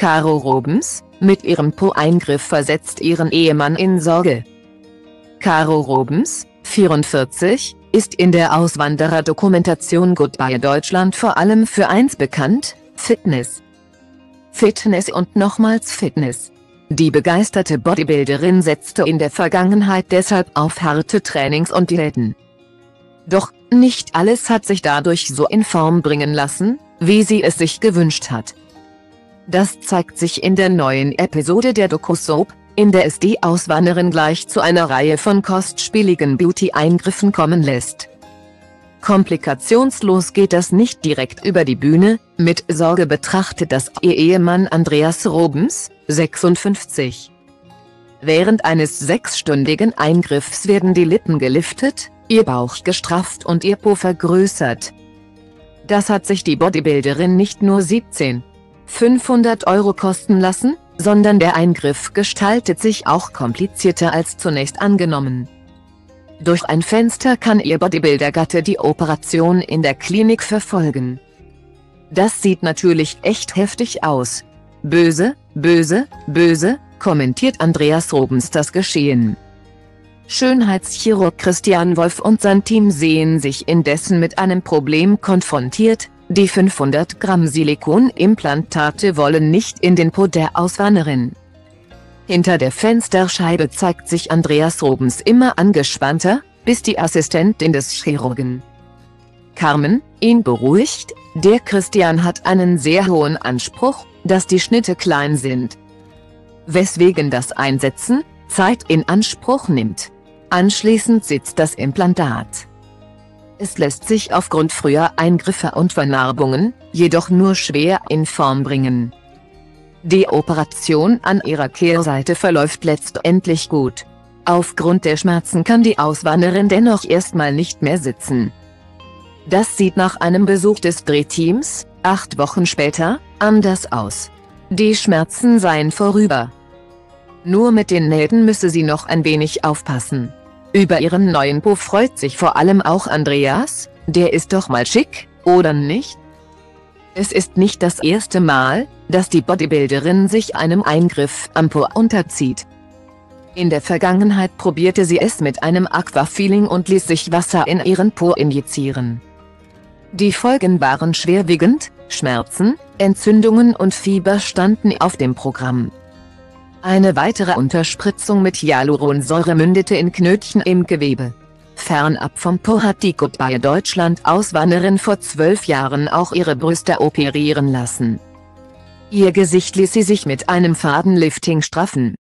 Caro Robens, mit ihrem Po-Eingriff versetzt ihren Ehemann in Sorge. Caro Robens, 44, ist in der Auswanderer-Dokumentation Goodbye Deutschland vor allem für eins bekannt, Fitness. Fitness und nochmals Fitness. Die begeisterte Bodybuilderin setzte in der Vergangenheit deshalb auf harte Trainings und Diäten. Doch, nicht alles hat sich dadurch so in Form bringen lassen, wie sie es sich gewünscht hat. Das zeigt sich in der neuen Episode der Doku-Soap, in der es die Auswanderin gleich zu einer Reihe von kostspieligen Beauty-Eingriffen kommen lässt. Komplikationslos geht das nicht direkt über die Bühne, mit Sorge betrachtet das ihr Ehemann Andreas Robens, 56. Während eines sechsstündigen Eingriffs werden die Lippen geliftet, ihr Bauch gestrafft und ihr Po vergrößert. Das hat sich die Bodybuilderin nicht nur 17 500 Euro kosten lassen, sondern der Eingriff gestaltet sich auch komplizierter als zunächst angenommen. Durch ein Fenster kann ihr Bodybuilder-Gatte die Operation in der Klinik verfolgen. Das sieht natürlich echt heftig aus. Böse, böse, böse, kommentiert Andreas Robens das Geschehen. Schönheitschirurg Christian Wolf und sein Team sehen sich indessen mit einem Problem konfrontiert, die 500 Gramm Silikonimplantate wollen nicht in den Po der Auswanderin. Hinter der Fensterscheibe zeigt sich Andreas Robens immer angespannter, bis die Assistentin des Chirurgen Carmen, ihn beruhigt, der Christian hat einen sehr hohen Anspruch, dass die Schnitte klein sind. Weswegen das Einsetzen, Zeit in Anspruch nimmt. Anschließend sitzt das Implantat. Es lässt sich aufgrund früher Eingriffe und Vernarbungen, jedoch nur schwer in Form bringen. Die Operation an ihrer Kehrseite verläuft letztendlich gut. Aufgrund der Schmerzen kann die Auswanderin dennoch erstmal nicht mehr sitzen. Das sieht nach einem Besuch des Drehteams, acht Wochen später, anders aus. Die Schmerzen seien vorüber. Nur mit den Nähten müsse sie noch ein wenig aufpassen. Über ihren neuen Po freut sich vor allem auch Andreas, der ist doch mal schick, oder nicht? Es ist nicht das erste Mal, dass die Bodybuilderin sich einem Eingriff am Po unterzieht. In der Vergangenheit probierte sie es mit einem Aquafeeling und ließ sich Wasser in ihren Po injizieren. Die Folgen waren schwerwiegend, Schmerzen, Entzündungen und Fieber standen auf dem Programm. Eine weitere Unterspritzung mit Hyaluronsäure mündete in Knötchen im Gewebe. Fernab vom Po hat die Goodbye Deutschland Auswanderin vor zwölf Jahren auch ihre Brüste operieren lassen. Ihr Gesicht ließ sie sich mit einem Fadenlifting straffen.